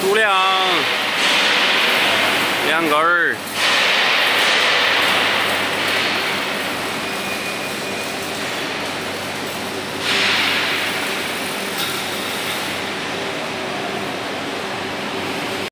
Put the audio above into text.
度量，两根儿。